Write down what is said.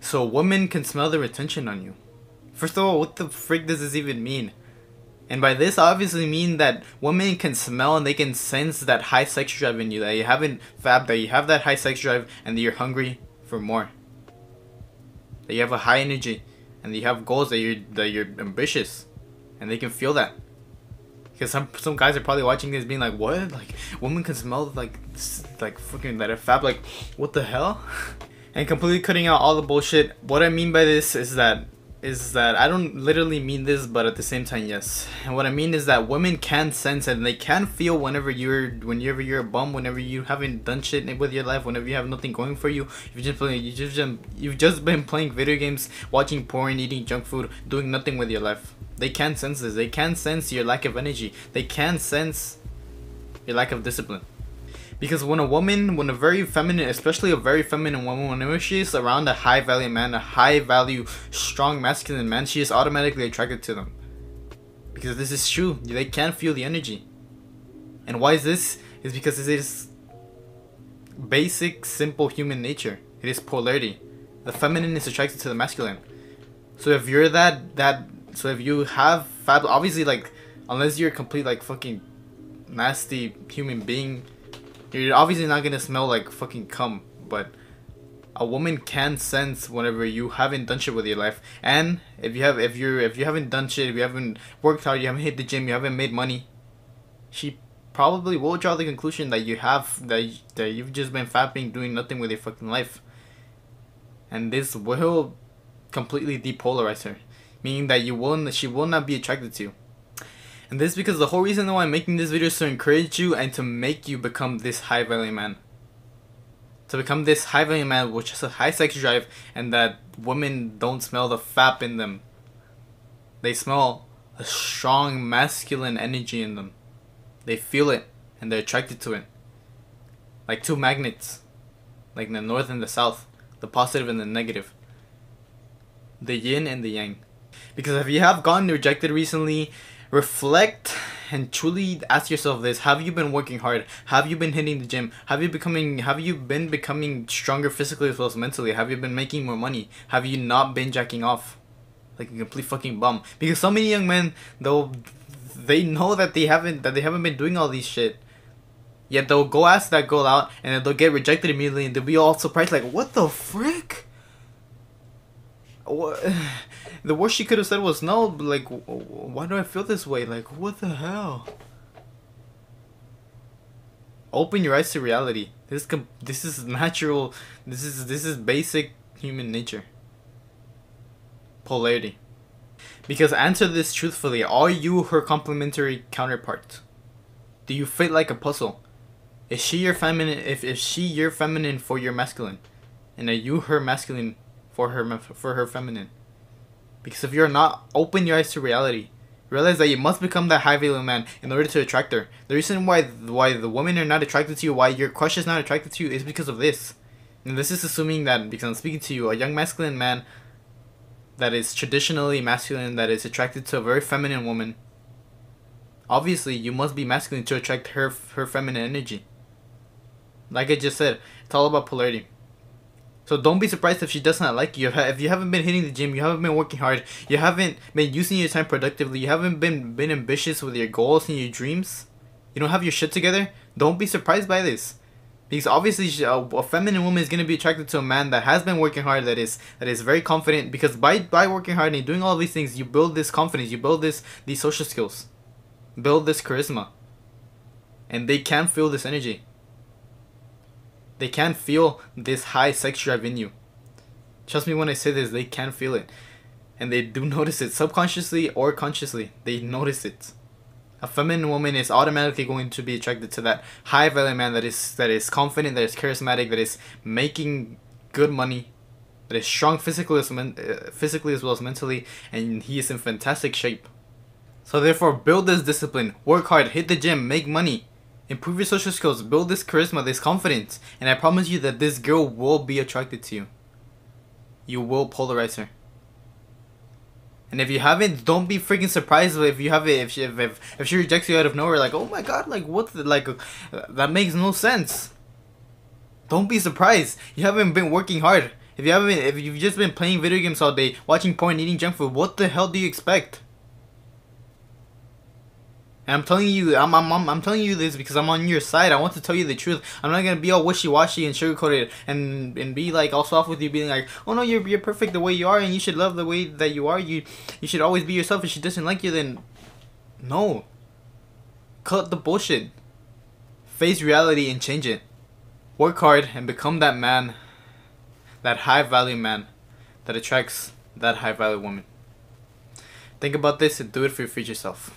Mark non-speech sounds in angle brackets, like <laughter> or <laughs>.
so women can smell the retention on you. First of all, what the frick does this even mean? And by this, I obviously mean that women can smell and they can sense that high sex drive in you, that you haven't fap, that you have that high sex drive and that you're hungry for more. That you have a high energy and you have goals that you're that you're ambitious, and they can feel that. Because some some guys are probably watching this being like, what? Like women can smell like like fucking that fap. Like what the hell? <laughs> and completely cutting out all the bullshit. What I mean by this is that is that I don't literally mean this, but at the same time, yes. And what I mean is that women can sense and they can feel whenever you're, whenever you're a bum, whenever you haven't done shit with your life, whenever you have nothing going for you. You've just playing, you just, you've just been playing video games, watching porn, eating junk food, doing nothing with your life. They can sense this. They can sense your lack of energy. They can sense your lack of discipline. Because when a woman, when a very feminine, especially a very feminine woman, whenever she is around a high value man, a high value, strong masculine man, she is automatically attracted to them. Because this is true. They can feel the energy. And why is this? Is because it is basic, simple human nature. It is polarity. The feminine is attracted to the masculine. So if you're that that so if you have fap obviously like unless you're a complete like fucking nasty human being you're obviously not gonna smell like fucking cum, but a woman can sense whenever you haven't done shit with your life. And if you have, if you're, if you haven't done shit, if you haven't worked out, you haven't hit the gym, you haven't made money, she probably will draw the conclusion that you have that that you've just been fapping, doing nothing with your fucking life. And this will completely depolarize her, meaning that you will, she will not be attracted to you. And this is because the whole reason why I'm making this video is to encourage you and to make you become this high value man. To become this high value man which has a high sex drive and that women don't smell the fap in them. They smell a strong masculine energy in them. They feel it and they're attracted to it. Like two magnets. Like the north and the south. The positive and the negative. The yin and the yang. Because if you have gotten rejected recently, reflect and truly ask yourself this. Have you been working hard? Have you been hitting the gym? Have you becoming have you been becoming stronger physically as well as mentally? Have you been making more money? Have you not been jacking off like a complete fucking bum? Because so many young men though they know that they haven't that they haven't been doing all these shit. Yet they'll go ask that girl out and they'll get rejected immediately and they'll be all surprised like what the frick <sighs> the worst she could have said was no like why do i feel this way? Like what the hell? Open your eyes to reality. This this is natural this is this is basic human nature. Polarity. Because answer this truthfully are you her complementary counterpart? Do you fit like a puzzle? Is she your feminine if is she your feminine for your masculine? And are you her masculine for her for her feminine. Because if you're not, open your eyes to reality. Realize that you must become that high value man in order to attract her. The reason why why the women are not attracted to you, why your crush is not attracted to you, is because of this. And this is assuming that because I'm speaking to you, a young masculine man that is traditionally masculine, that is attracted to a very feminine woman. Obviously, you must be masculine to attract her her feminine energy. Like I just said, it's all about polarity. So don't be surprised if she does not like you. If you haven't been hitting the gym, you haven't been working hard, you haven't been using your time productively, you haven't been been ambitious with your goals and your dreams, you don't have your shit together, don't be surprised by this. Because obviously a, feminine woman is going to be attracted to a man that has been working hard, that is that is very confident because by by working hard and doing all these things, you build this confidence, you build this these social skills. Build this charisma. And they can feel this energy. They can feel this high sex drive in you. Trust me when I say this, they can feel it. And they do <laughs> notice it subconsciously or consciously. They notice it. A feminine woman is automatically going to be attracted to that high value man that is that is confident, that is charismatic, that is making good money, that is strong physically as, men- uh, physically as well as mentally, and he is in fantastic shape. So therefore, build this discipline, work hard, hit the gym, make money, Improve your social skills, build this charisma, this confidence, and I promise you that this girl will be attracted to you. You will polarize her. And if you haven't, don't be freaking surprised if you have it. If she, if, if she rejects you out of nowhere, like, oh my god, like, what the, like, uh, that makes no sense. Don't be surprised. You haven't been working hard. If you haven't, if you've just been playing video games all day, watching porn, eating junk food, what the hell do you expect? And I'm telling you, I'm, I'm, I'm, I'm telling you this because I'm on your side. I want to tell you the truth. I'm not gonna be all wishy-washy and sugarcoated and and be like all soft with you, being like, oh no, you're you're perfect the way you are, and you should love the way that you are. You you should always be yourself. If she doesn't like you, then no. Cut the bullshit. Face reality and change it. Work hard and become that man, that high value man, that attracts that high value woman. Think about this and do it for your future self.